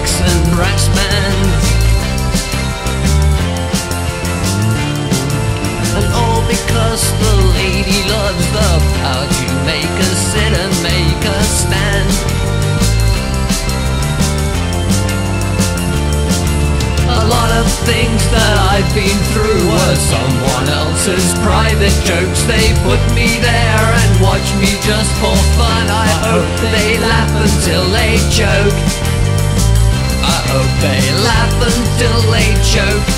sax and brass bands And all because the lady loves the part to make us sit and make us stand. A lot of things that I've been through were someone else's private jokes. They put me there and watch me just for fun. I hope they laugh until they choke. They laugh until they choke.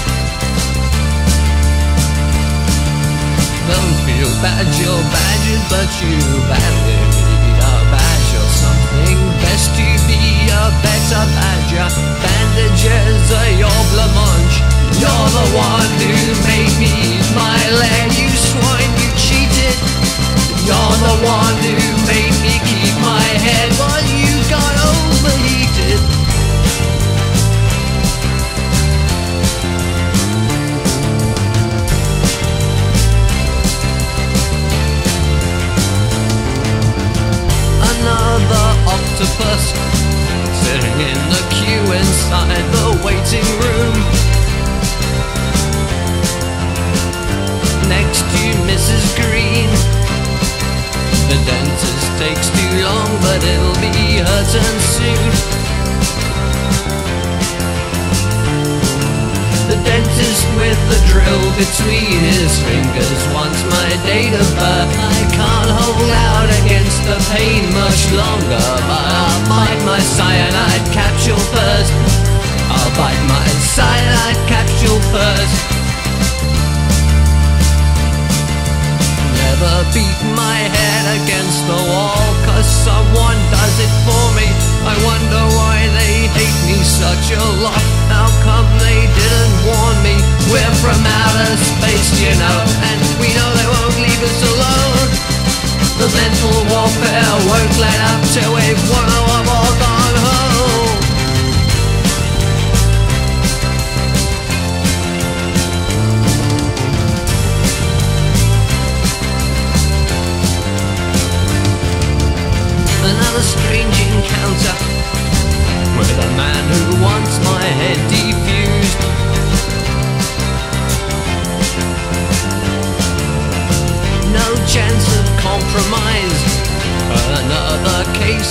Don't feel bad, you're badgered, but you badly need a badge or something. Best to be a better badger. Bandages are your blancmange. You're the one who made me my leg. You swine, you cheated. You're the one who octopus sitting in the queue inside the waiting room. Next to Mrs. Green. The dentist takes too long, but it'll be her turn soon. The dentist with the drill between his fingers wants my of birth. I can't hold out against the pain much longer, cyanide capsule first. I'll bite my cyanide capsule first. Never beat my head against the wall, cause someone does it for me. I wonder why they hate me such a lot. How come they didn't warn me? We're from outer space, you know, and we know they won't leave us alone. The mental warfare won't let up till we've won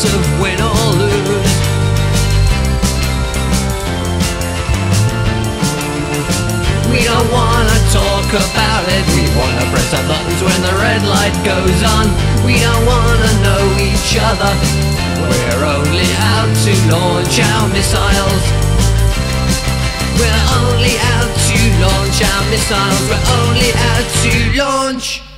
Case of win or lose. We don't wanna talk about it. We wanna press our buttons when the red light goes on. We don't wanna know each other. We're only out to launch our missiles. We're only out to launch our missiles. We're only out to launch.